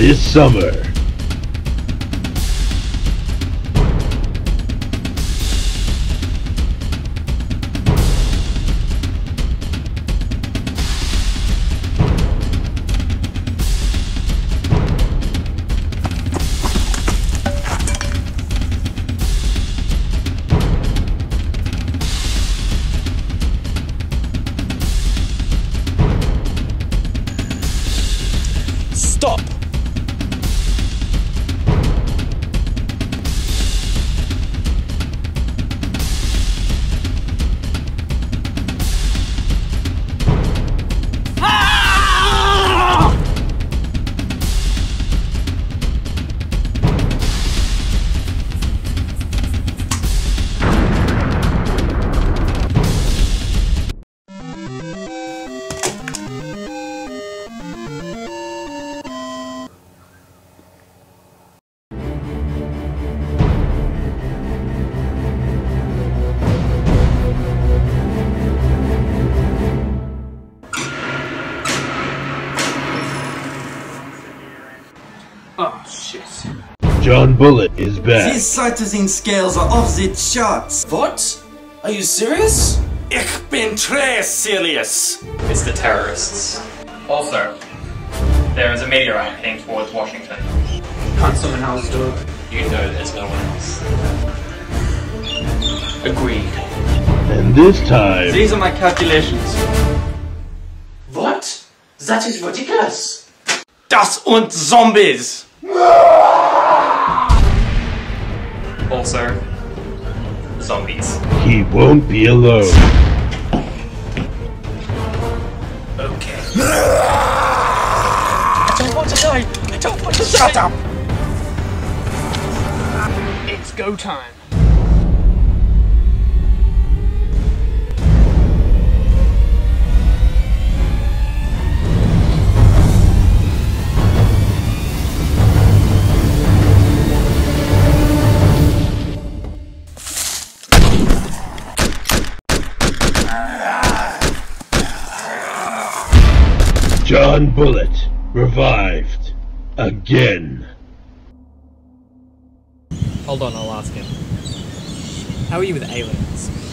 this summer. Stop! Oh shit. John Bullet is back. These cytosine scales are off the charts. What? Are you serious? Ich bin très serious. It's the terrorists. Also, there is a meteorite heading towards Washington. Can't someone else do it? You know there's no one else. Agreed. And this time, These are my calculations. What? That is ridiculous. Das und Zombies. Also, zombies. he won't be alone. Okay. I don't want to die! I don't want to Shut up! It's go time. John Bullet revived again. Hold on, I'll ask him. How are you with aliens?